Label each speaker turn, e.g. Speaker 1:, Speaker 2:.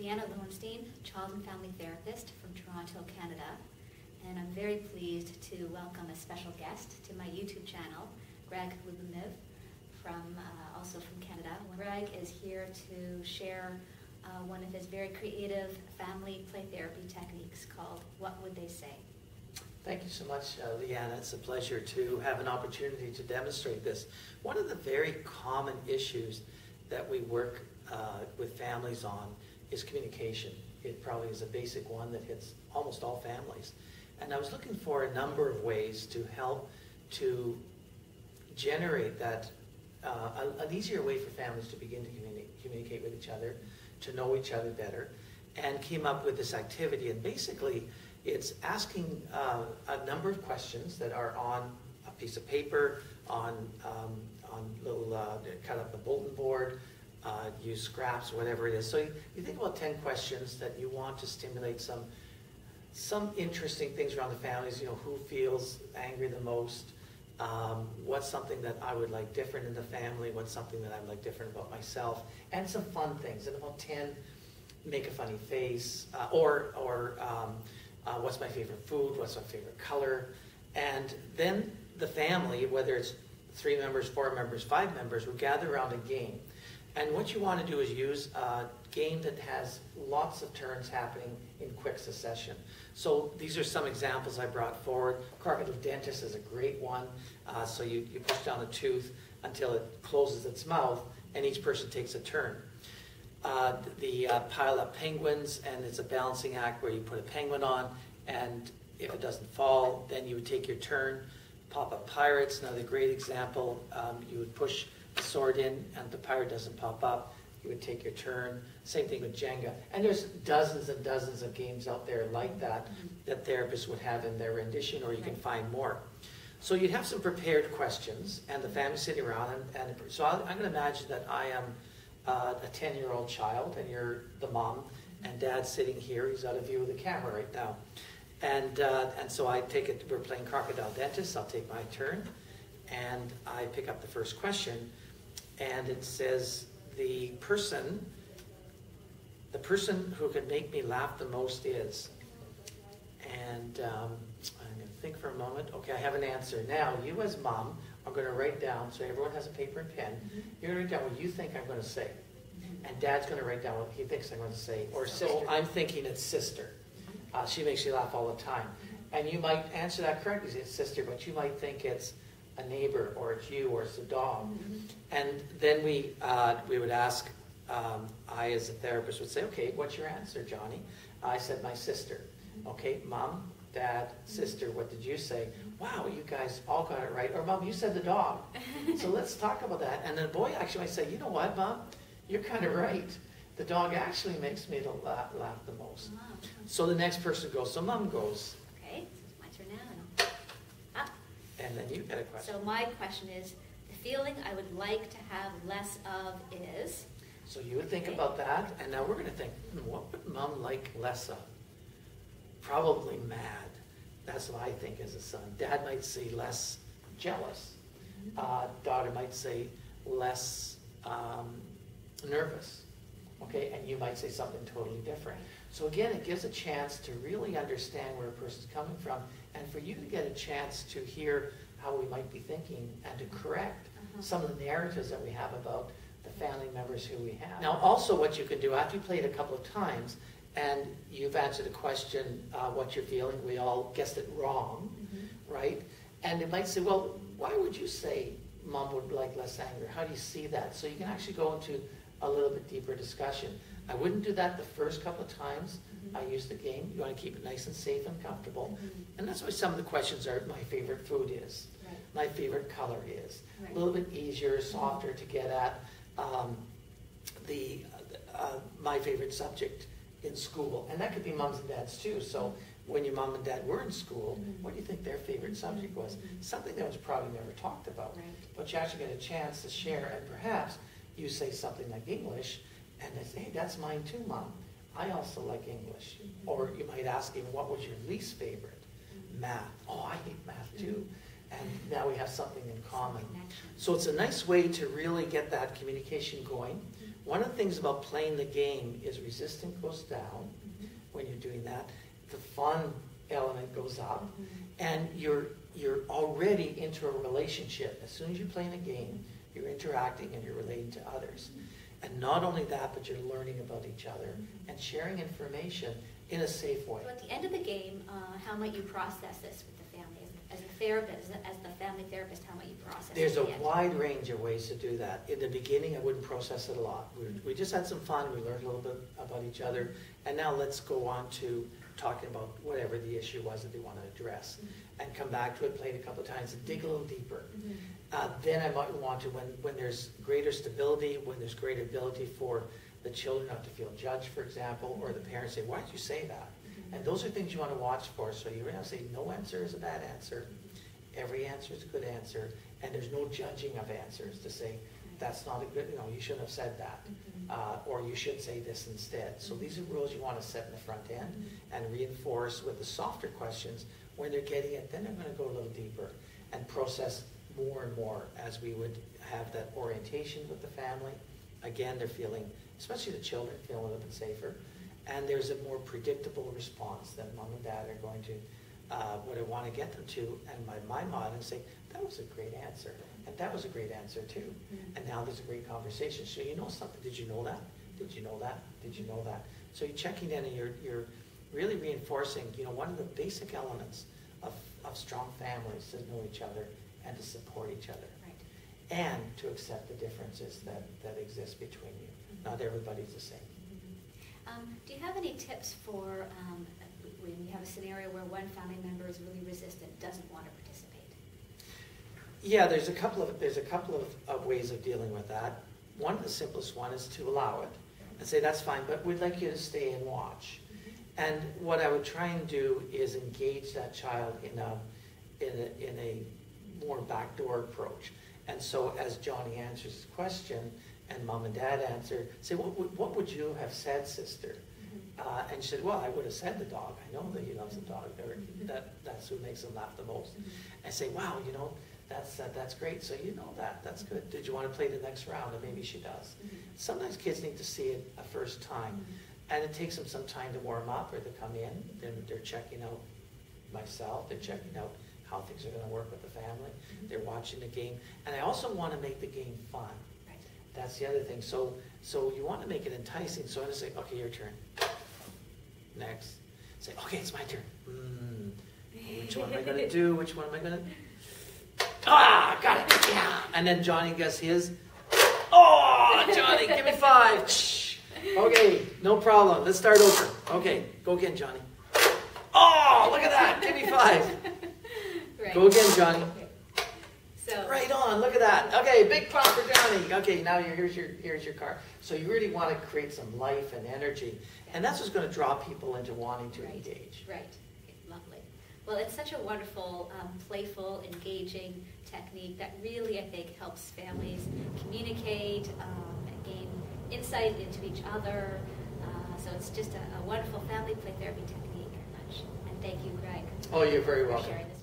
Speaker 1: Liana Lowenstein, child and family therapist from Toronto, Canada. And I'm very pleased to welcome a special guest to my YouTube channel, Greg Lubimiv, from, uh, also from Canada. Greg is here to share uh, one of his very creative family play therapy techniques called What Would They Say?
Speaker 2: Thank you so much, uh, Liana. It's a pleasure to have an opportunity to demonstrate this. One of the very common issues that we work uh, with families on is communication. It probably is a basic one that hits almost all families. And I was looking for a number of ways to help to generate that, uh, an easier way for families to begin to communi communicate with each other, to know each other better, and came up with this activity. And basically, it's asking uh, a number of questions that are on a piece of paper, on, um, on little, uh, cut up a bulletin board, uh, use scraps, whatever it is. So you, you, think about 10 questions that you want to stimulate some, some interesting things around the families, you know, who feels angry the most, um, what's something that I would like different in the family, what's something that I would like different about myself, and some fun things. And about 10, make a funny face, uh, or, or um, uh, what's my favorite food, what's my favorite color, and then the family, whether it's three members, four members, five members, will gather around a game. And what you want to do is use a game that has lots of turns happening in quick succession. So these are some examples I brought forward. Crocodile Dentist is a great one. Uh, so you, you push down the tooth until it closes its mouth, and each person takes a turn. Uh, the uh, pile up penguins, and it's a balancing act where you put a penguin on, and if it doesn't fall, then you would take your turn. Pop up pirates, another great example. Um, you would push sword in, and the pirate doesn't pop up. You would take your turn. Same thing with Jenga. And there's dozens and dozens of games out there like that that therapists would have in their rendition, or you can find more. So you'd have some prepared questions, and the family sitting around, and, and so I'm going to imagine that I am uh, a 10-year-old child, and you're the mom, and dad's sitting here. He's out of view of the camera right now. And, uh, and so I take it, we're playing Crocodile Dentist. I'll take my turn, and I pick up the first question, and it says, the person, the person who can make me laugh the most is, and um, I'm going to think for a moment. Okay, I have an answer. Now, you as mom are going to write down, so everyone has a paper and pen, mm-hmm. you're going to write down what you think I'm going to say. Mm-hmm. And dad's going to write down what he thinks I'm going to say. Or so I'm thinking it's sister. Uh, she makes you laugh all the time. And you might answer that correctly, it's sister, but you might think it's a neighbor, or it's you, or it's a dog. Mm-hmm. And then we, uh, we would ask, um, I as a therapist would say, okay, what's your answer, Johnny? I said, my sister. Okay, mom, dad, sister, what did you say? Wow, you guys all got it right. Or mom, you said the dog. so let's talk about that. And then the boy actually might say, you know what, mom, you're kind of right. The dog actually makes me laugh, laugh the most. So the next person goes. So mom goes.
Speaker 1: Okay, my turn now.
Speaker 2: Ah. And then you get a question.
Speaker 1: So my question is, the feeling I would like to have less of is?
Speaker 2: So you would think okay. about that, and now we're going to think, hmm, what would mom like less of? probably mad. That's what I think as a son. Dad might say less jealous. Uh, daughter might say less um, nervous. Okay, and you might say something totally different. So again, it gives a chance to really understand where a person's coming from, and for you to get a chance to hear how we might be thinking and to correct uh-huh. some of the narratives that we have about the family members who we have. Now, also what you can do after you play it a couple of times and you've answered the question, uh, what you're feeling. We all guessed it wrong, mm-hmm. right? And it might say, well, why would you say mom would like less anger? How do you see that? So you can actually go into a little bit deeper discussion. I wouldn't do that the first couple of times mm-hmm. I use the game. You want to keep it nice and safe and comfortable. Mm-hmm. And that's why some of the questions are my favorite food is, right. my favorite color is. Right. A little bit easier, softer to get at. Um, the uh, my favorite subject in school, and that could be moms and dads too. So when your mom and dad were in school, mm-hmm. what do you think their favorite subject was? Mm-hmm. Something that was probably never talked about. Right. But you actually get a chance to share, and perhaps you say something like English, and they say, hey, that's mine too, mom. I also like English. Mm-hmm. Or you might ask him, what was your least favorite? Mm-hmm. Math. Oh, I hate math too. Mm-hmm. And now we have something in common. So it's a nice way to really get that communication going One of the things about playing the game is resistance goes down when you're doing that. The fun element goes up, and you're you're already into a relationship. As soon as you're playing a game, you're interacting and you're relating to others. And not only that, but you're learning about each other and sharing information in a safe way.
Speaker 1: So at the end of the game, uh, how might you process this with the family? As- a therapist, as the family therapist, how might you process it?
Speaker 2: There's a
Speaker 1: end?
Speaker 2: wide range of ways to do that. In the beginning, I wouldn't process it a lot. We, we just had some fun, we learned a little bit about each other, and now let's go on to talking about whatever the issue was that they want to address. And come back to it, play it a couple of times, and dig a little deeper.
Speaker 1: Mhm.
Speaker 2: Uh, then I might want to, when, when there's greater stability, when there's greater ability for the children not to feel judged, for example, or the parents say, why did you say that?
Speaker 1: Mhm.
Speaker 2: And those are things you want to watch for, so you're going to say, no answer is a bad answer. Every answer is a good answer, and there's no judging of answers to say, that's not a good, you know, you shouldn't have said that.
Speaker 1: Mhm.
Speaker 2: Uh, or you should say this instead. So these are rules you want to set in the front end
Speaker 1: Mhm.
Speaker 2: and reinforce with the softer questions. When they're getting it, then they're going to go a little deeper and process more and more as we would have that orientation with the family. Again, they're feeling, especially the children, feeling a little bit safer. And there's a more predictable response that mom and dad are going to, uh, what I want to get them to, and my, my mind and say, that was a great answer. And that was a great answer too.
Speaker 1: Mhm.
Speaker 2: And now there's a great conversation. So you know something. Did you know that? Did you know that? Did you know that? So you're checking in and you're, you're really reinforcing, you know, one of the basic elements of, of strong families to know each other and to support each other.
Speaker 1: Right.
Speaker 2: And to accept the differences that, that exist between you. Not everybody's the same.
Speaker 1: Mhm. Um, Do you have any tips for um, when you have a scenario where one family member is really resistant, doesn't want to participate?
Speaker 2: Yeah, there's a couple of, there's a couple of, of ways of dealing with that. One of the simplest one is to allow it and say, that's fine, but we'd like you to stay and watch. And what I would try and do is engage that child in a, in a, in a more backdoor approach. And so as Johnny answers his question and mom and dad answer, say, what would, what would you have said, sister?
Speaker 1: Mhm.
Speaker 2: Uh, and she said, well, I would have said the dog. I know that he loves the dog. That, that's who makes him laugh the most. I say, wow, you know, that's, uh, that's great. So you know that. That's good. Did you want to play the next round? And maybe she does.
Speaker 1: Mhm.
Speaker 2: Sometimes kids need to see it a first time.
Speaker 1: Mhm.
Speaker 2: And it takes them some time to warm up or to come in. Then they're checking out myself. They're checking out how things are going to work with the family.
Speaker 1: Mhm.
Speaker 2: They're watching the game. And I also want to make the game fun.
Speaker 1: Right.
Speaker 2: That's the other thing. So, so you want to make it enticing. So I'm going to say, okay, your turn. Next. Say, okay, it's my turn. Hmm. Which one am I going to do? Which one am I going to? Ah, got it. Yeah. And then Johnny gets his. Oh, Johnny, give me five. Shh. Okay, no problem. Let's start over. Okay, go again, Johnny. Oh, look at that. Give me five.
Speaker 1: Right.
Speaker 2: Go again, Johnny.
Speaker 1: Okay. So.
Speaker 2: Right on, look at that. Okay, big pop for Johnny. Okay, now here's your here's your car. So you really want to create some life and energy, and that's what's going to draw people into wanting to
Speaker 1: Right,
Speaker 2: engage.
Speaker 1: Right. Well, it's such a wonderful, um, playful, engaging technique that really, I think, helps families communicate um, and gain insight into each other. Uh, so it's just a, a wonderful family play therapy technique very much. And thank you, Greg.
Speaker 2: Oh, you're very
Speaker 1: for
Speaker 2: welcome.
Speaker 1: sharing this